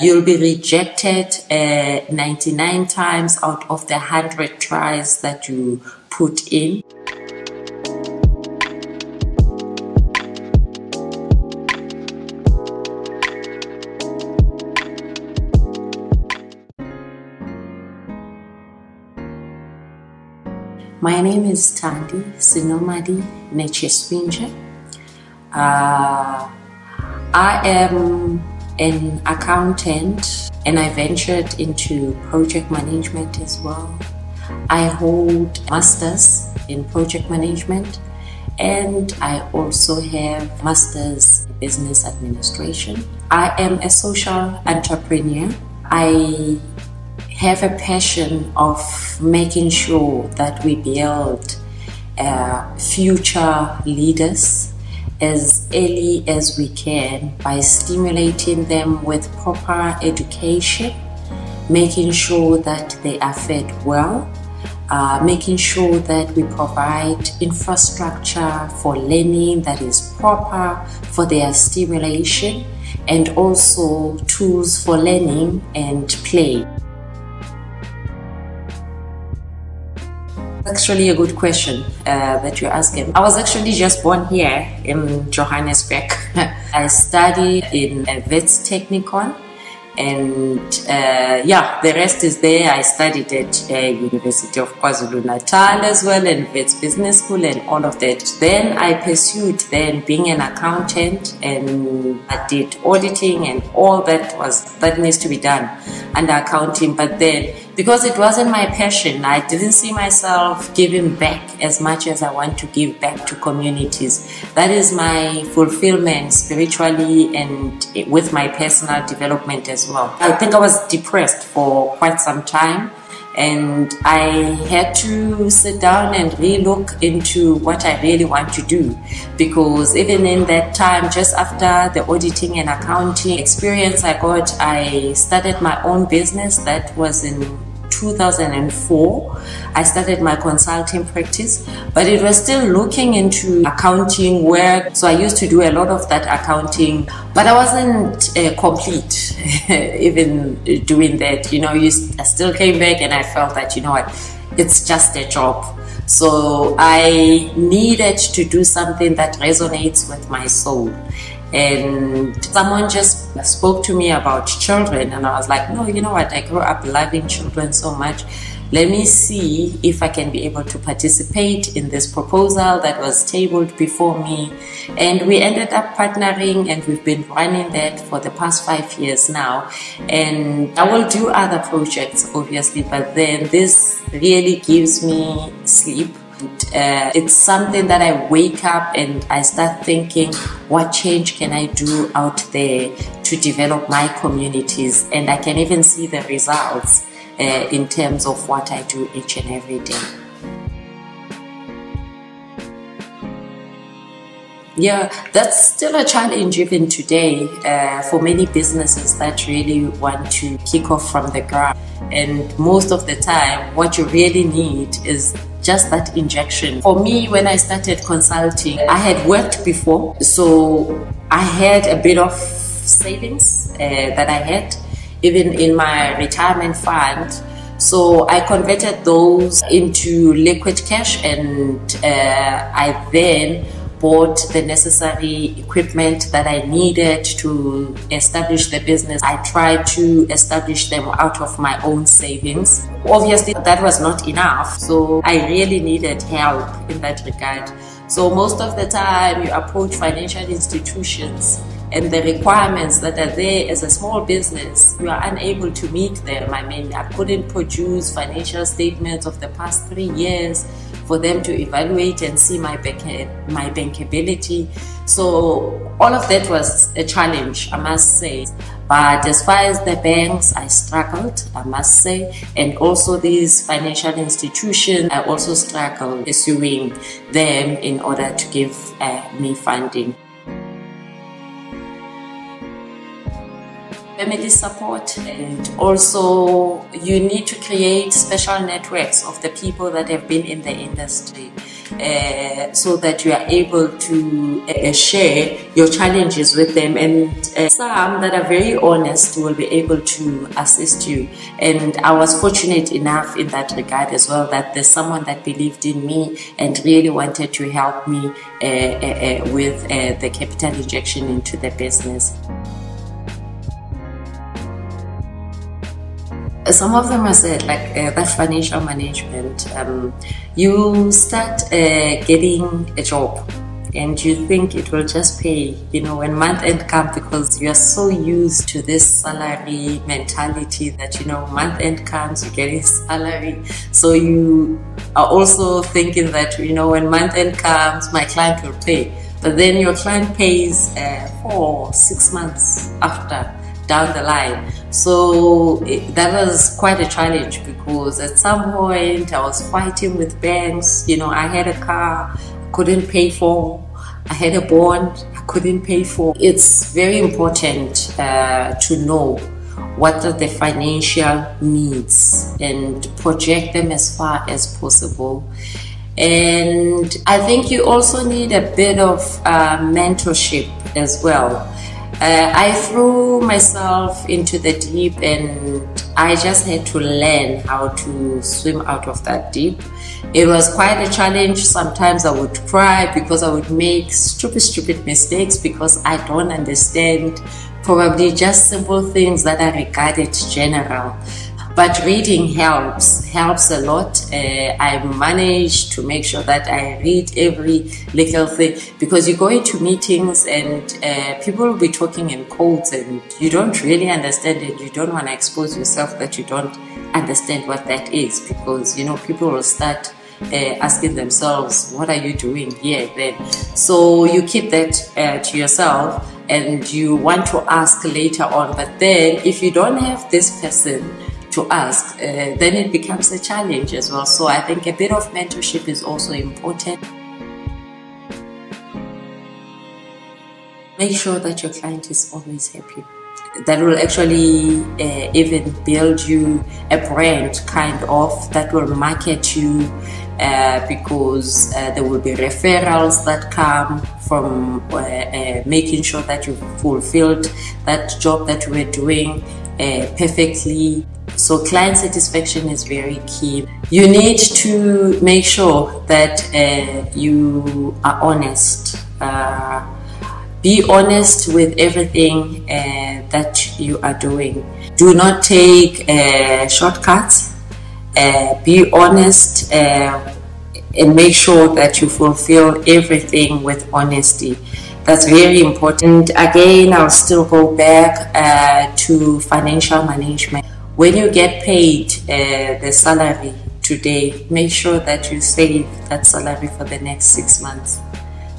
You'll be rejected uh, 99 times out of the 100 tries that you put in. My name is Thandi Senoamali Netshiswinzhe. Uh, I am an accountant and I ventured into project management as well. I hold masters in project management and I also have masters in business administration. I am a social entrepreneur. I have a passion of making sure that we build uh, future leaders as early as we can by stimulating them with proper education, making sure that they are fed well, uh, making sure that we provide infrastructure for learning that is proper for their stimulation, and also tools for learning and play. Actually, a good question uh, that you're asking. I was actually just born here in Johannesburg. I studied in a Wits Technikon and uh, yeah, the rest is there. I studied at uh, University of KwaZulu Natal as well and Wits Business School and all of that. Then I pursued then being an accountant and I did auditing and all that was that needs to be done under accounting. But then because it wasn't my passion. I didn't see myself giving back as much as I want to give back to communities. That is my fulfillment spiritually and with my personal development as well. I think I was depressed for quite some time and I had to sit down and relook into what I really want to do because even in that time, just after the auditing and accounting experience I got, I started my own business that was in 2004, I started my consulting practice, but it was still looking into accounting work. So I used to do a lot of that accounting, but I wasn't uh, complete even doing that. You know, you I still came back and I felt that, you know what, it's just a job. So I needed to do something that resonates with my soul and someone just spoke to me about children and i was like no you know what? I grew up loving children so much. Let me see if i can be able to participate in this proposal that was tabled before me. And we ended up partnering and we've been running that for the past five years now. And i will do other projects obviously but then this really gives me sleep uh, it's something that I wake up and I start thinking, what change can I do out there to develop my communities? And I can even see the results uh, in terms of what I do each and every day. Yeah, that's still a challenge even today uh, for many businesses that really want to kick off from the ground. And most of the time, what you really need is just that injection. For me, when I started consulting, I had worked before, so I had a bit of savings uh, that I had, even in my retirement fund. So I converted those into liquid cash and uh, I then bought the necessary equipment that I needed to establish the business. I tried to establish them out of my own savings. Obviously, that was not enough, so I really needed help in that regard. So, most of the time, you approach financial institutions and the requirements that are there as a small business, you are unable to meet them. I mean, I couldn't produce financial statements of the past three years for them to evaluate and see my bank my bankability. So all of that was a challenge, I must say. But as far as the banks, I struggled, I must say, and also these financial institutions, I also struggled pursuing them in order to give uh, me funding. Family support and also you need to create special networks of the people that have been in the industry uh, so that you are able to uh, share your challenges with them and uh, some that are very honest will be able to assist you and I was fortunate enough in that regard as well that there's someone that believed in me and really wanted to help me uh, uh, uh, with the capital injection into the business. Some of them are said like uh, that financial management um, you start uh, getting a job and you think it will just pay you know when month end comes because you are so used to this salary mentality that you know month end comes you get getting salary. So you are also thinking that you know when month end comes my client will pay. But then your client pays uh, four six months after down the line. So it, that was quite a challenge because at some point I was fighting with banks. You know, I had a car, I couldn't pay for. I had a bond, I couldn't pay for. It's very important uh, to know what are the financial needs and project them as far as possible. And I think you also need a bit of uh, mentorship as well uh, I threw myself into the deep and I just had to learn how to swim out of that deep. It was quite a challenge. Sometimes I would cry because I would make stupid, stupid mistakes because I don't understand probably just simple things that are regarded general but reading helps helps a lot uh, i manage to make sure that i read every little thing because you go into meetings and uh, people will be talking in codes and you don't really understand it you don't want to expose yourself that you don't understand what that is because you know people will start uh, asking themselves, what are you doing here then? So you keep that uh, to yourself and you want to ask later on. But then if you don't have this person to ask, uh, then it becomes a challenge as well. So I think a bit of mentorship is also important. Make sure that your client is always happy. That will actually uh, even build you a brand, kind of, that will market you uh, because uh, there will be referrals that come from uh, uh making sure that you fulfilled that job that you were doing uh, perfectly so client satisfaction is very key. You need to make sure that uh, you are honest. Uh, be honest with everything uh, that you are doing. Do not take uh, shortcuts. Uh, be honest uh, and make sure that you fulfill everything with honesty. That's very important. Again, I'll still go back to financial management when you get paid uh, the salary today, make sure that you save that salary for the next six months.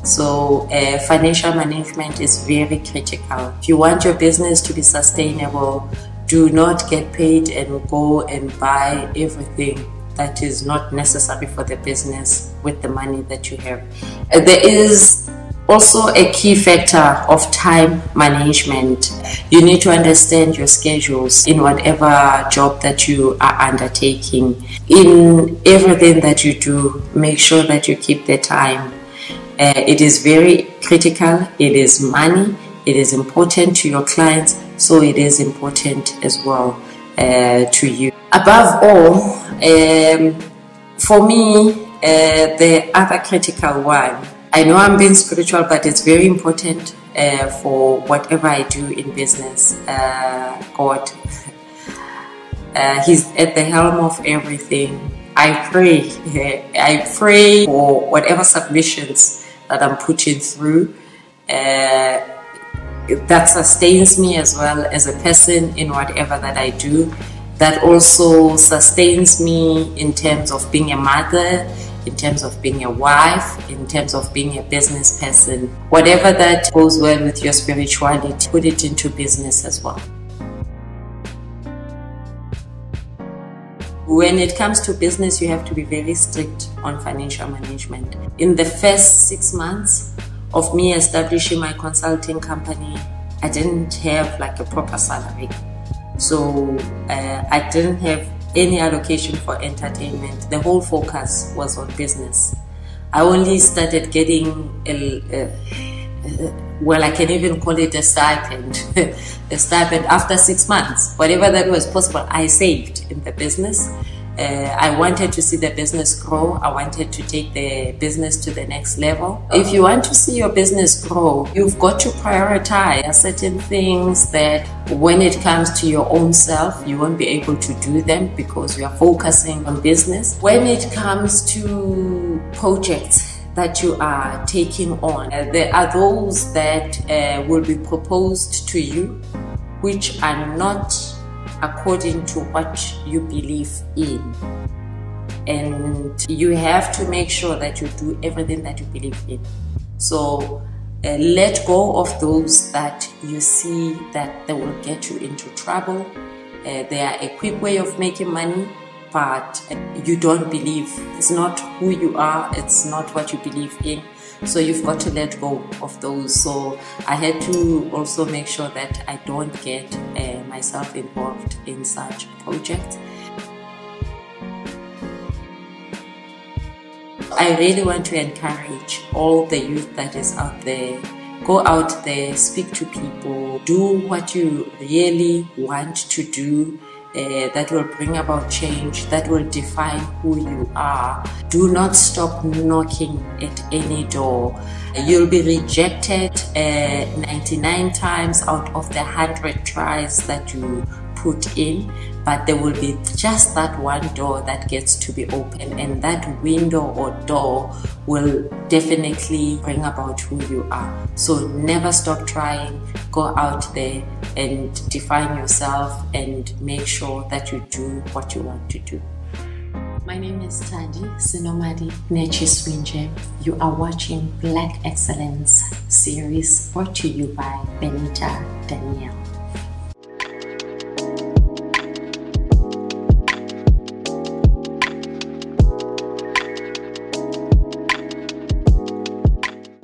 So uh, financial management is very critical. If you want your business to be sustainable, do not get paid and go and buy everything that is not necessary for the business with the money that you have. Uh, there is also a key factor of time management. You need to understand your schedules in whatever job that you are undertaking. In everything that you do, make sure that you keep the time. Uh, it is very critical, it is money, it is important to your clients, so it is important as well uh, to you. Above all, um, for me, uh, the other critical one I know I'm being spiritual, but it's very important uh, for whatever I do in business. Uh, God, uh, He's at the helm of everything. I pray. I pray for whatever submissions that I'm putting through. Uh, that sustains me as well as a person in whatever that I do. That also sustains me in terms of being a mother in terms of being a wife, in terms of being a business person. Whatever that goes well with your spirituality, put it into business as well. When it comes to business, you have to be very strict on financial management. In the first six months of me establishing my consulting company, I didn't have like a proper salary. So uh, I didn't have any allocation for entertainment. The whole focus was on business. I only started getting a, a, well, I can even call it a stipend, a stipend after six months. Whatever that was possible, I saved in the business. Uh, I wanted to see the business grow. I wanted to take the business to the next level. If you want to see your business grow, you've got to prioritize certain things that when it comes to your own self, you won't be able to do them because you are focusing on business. When it comes to projects, that you are taking on. Uh, there are those that uh, will be proposed to you, which are not according to what you believe in. And you have to make sure that you do everything that you believe in. So uh, let go of those that you see that they will get you into trouble. Uh, they are a quick way of making money, but you don't believe. It's not who you are, it's not what you believe in. So you've got to let go of those. So I had to also make sure that I don't get uh, myself involved in such projects. I really want to encourage all the youth that is out there. Go out there, speak to people, do what you really want to do uh, that will bring about change, that will define who you are. Do not stop knocking at any door. You'll be rejected uh, 99 times out of the 100 tries that you put in, but there will be just that one door that gets to be open, and that window or door will definitely bring about who you are. So never stop trying, go out there and define yourself and make sure that you do what you want to do. My name is Tadi Sinomadi Nechi Swinje. You are watching Black Excellence series brought to you by Benitta Danielle.